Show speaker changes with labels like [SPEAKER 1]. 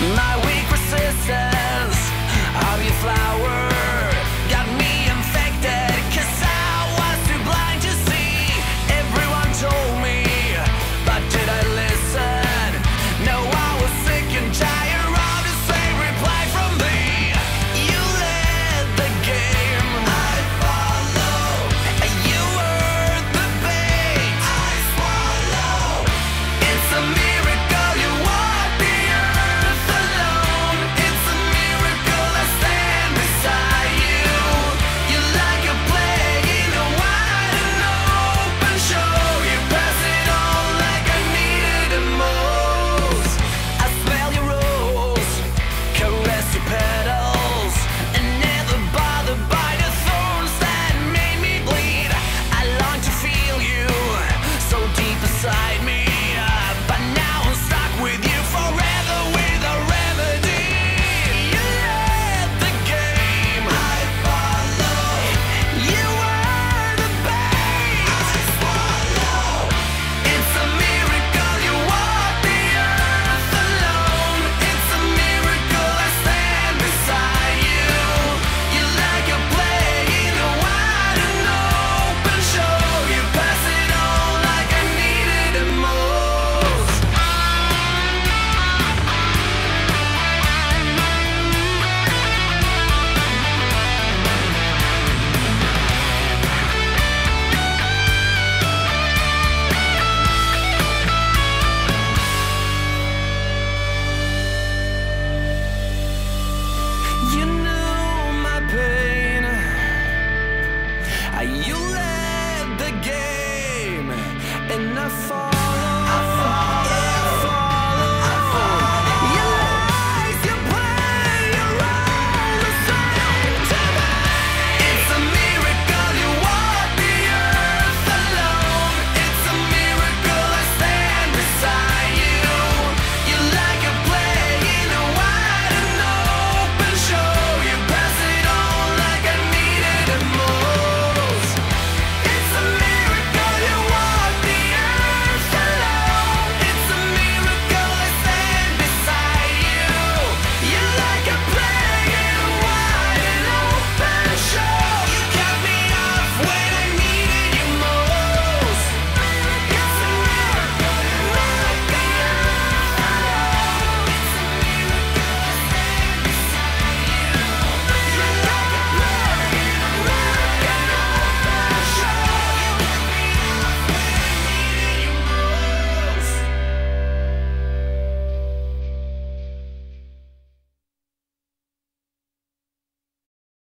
[SPEAKER 1] My weak resistance of your flowers.